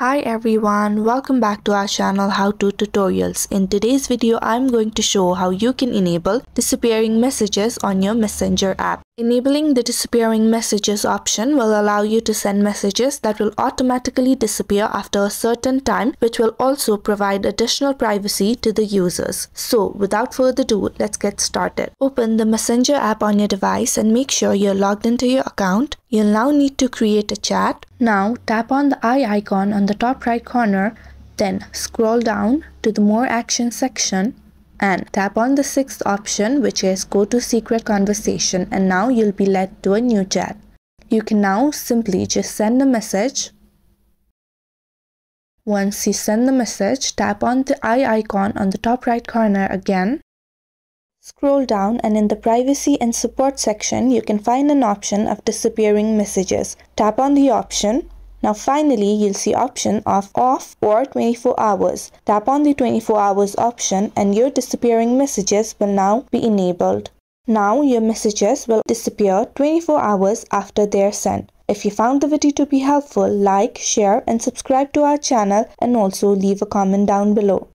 Hi everyone, welcome back to our channel How To Tutorials. In today's video, I'm going to show how you can enable disappearing messages on your Messenger app. Enabling the disappearing messages option will allow you to send messages that will automatically disappear after a certain time which will also provide additional privacy to the users. So without further ado, let's get started. Open the Messenger app on your device and make sure you're logged into your account. You'll now need to create a chat. Now tap on the eye icon on the top right corner, then scroll down to the more action section and tap on the sixth option which is go to secret conversation and now you'll be led to a new chat. You can now simply just send a message. Once you send the message, tap on the eye icon on the top right corner again. Scroll down and in the privacy and support section, you can find an option of disappearing messages. Tap on the option now finally, you'll see option of off or 24 hours. Tap on the 24 hours option and your disappearing messages will now be enabled. Now your messages will disappear 24 hours after they're sent. If you found the video to be helpful, like, share and subscribe to our channel and also leave a comment down below.